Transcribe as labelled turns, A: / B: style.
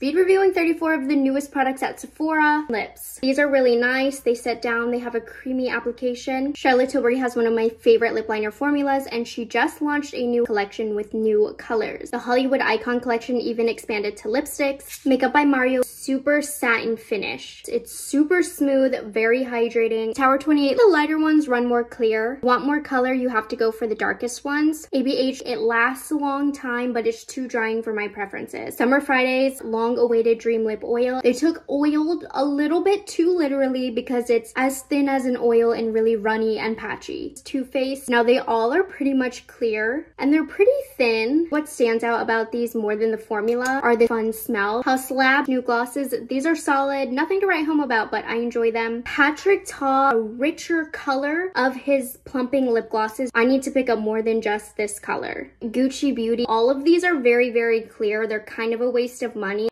A: Speed reviewing 34 of the newest products at Sephora lips. These are really nice. They set down, they have a creamy application. Charlotte Tilbury has one of my favorite lip liner formulas and she just launched a new collection with new colors. The Hollywood Icon collection even expanded to lipsticks. Makeup by Mario, super satin finish. It's super smooth, very hydrating. Tower 28, the lighter ones run more clear. Want more color, you have to go for the darkest ones. ABH, it lasts a long time, but it's too drying for my preferences. Summer Fridays, long awaited Dream Lip Oil. They took oiled a little bit too literally because it's as thin as an oil and really runny and patchy. Too Faced, now they all are pretty much clear and they're pretty thin. What stands out about these more than the formula are the fun smell. Haus Lab new glosses, these are solid, nothing to write home about, but I enjoy them. Patrick Ta, a richer color of his plumping lip glosses. I need to pick up more than just this color. Gucci Beauty, all of these are very, very clear. They're kind of a waste of money.